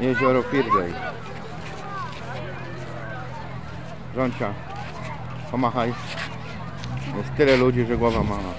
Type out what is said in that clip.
Jezioro Pirdej. Rzącia, pomachaj. Jest tyle ludzi, że głowa mała.